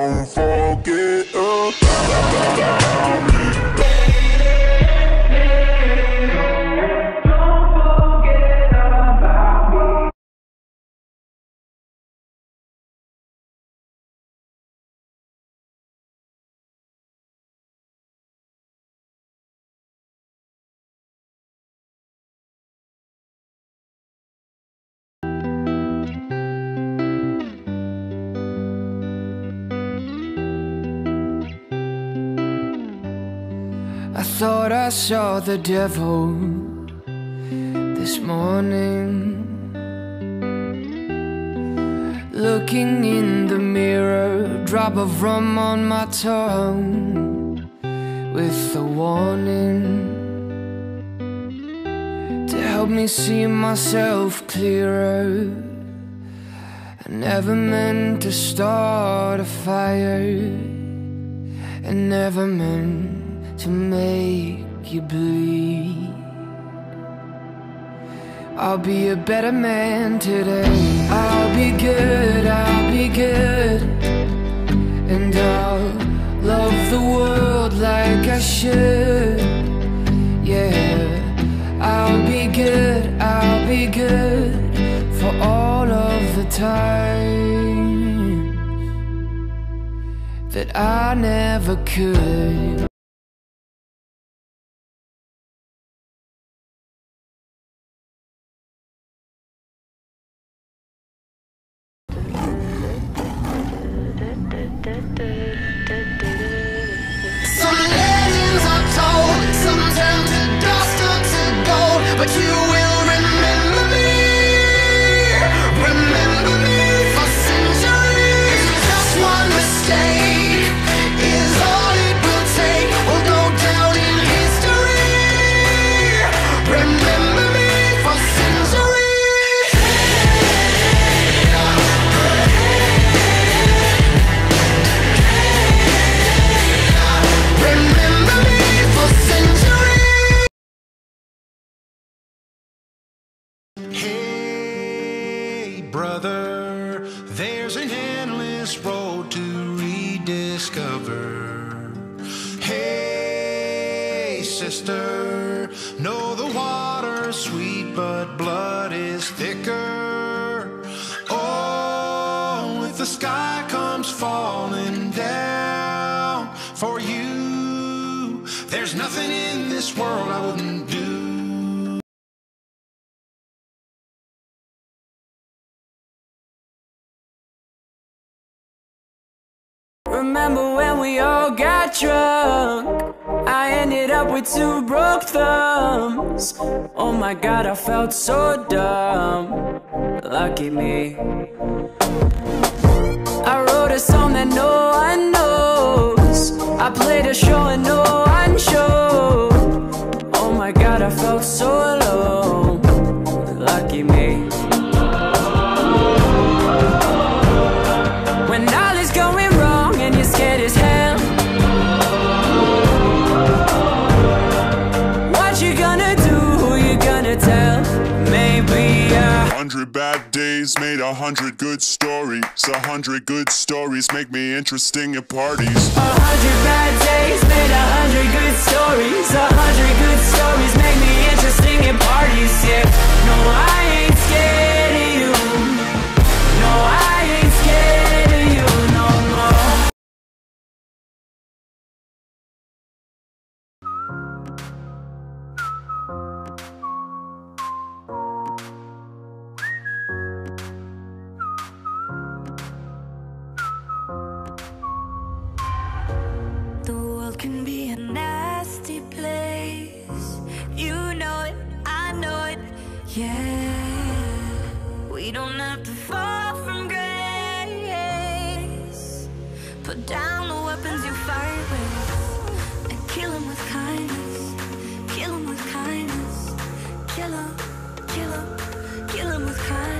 Don't forget I thought I saw the devil this morning. Looking in the mirror, drop of rum on my tongue with a warning to help me see myself clearer. I never meant to start a fire and never meant to make you bleed. I'll be a better man today. I'll be good, I'll be good. And I'll love the world like I should. Yeah, I'll be good, I'll be good for all of the times that I never could. Some sister, know the water's sweet, but blood is thicker. Oh, if the sky comes falling down for you, there's nothing in this world I wouldn't do. Remember when we all got drunk? I ended up with two broke thumbs. Oh my god, I felt so dumb. Lucky me. A hundred good stories. A hundred good stories make me interesting at parties. A hundred bad days made a hundred good stories. A hundred good stories make me interesting at parties. Yeah, no, I ain't scared can be a nasty place. You know it, I know it, yeah. We don't have to fall from grace. Put down the weapons you fight with and kill 'em with kindness. Kill 'em with kindness. Kill 'em, kill 'em, kill 'em with kindness.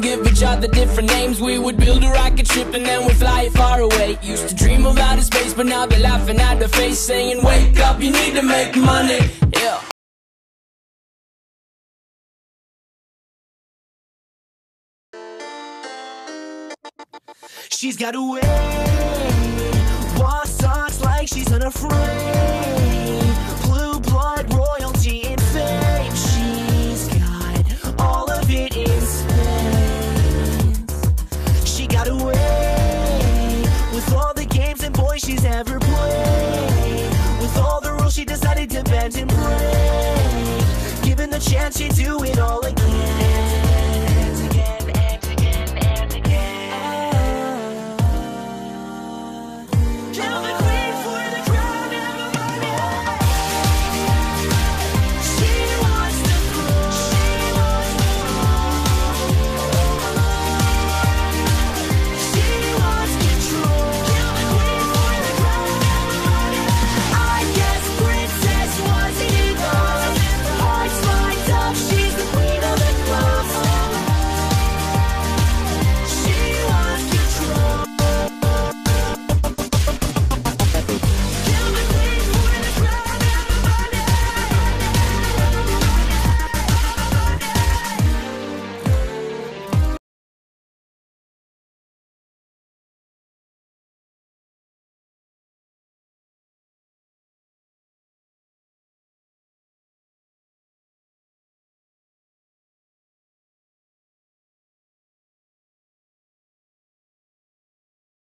Give each other different names. We would build a rocket ship and then we'd fly it far away. Used to dream of outer space, but now they're laughing at the face, saying, Wake up, you need to make money. Yeah. She's got a way. Walk talks like she's unafraid. chance you do it all again.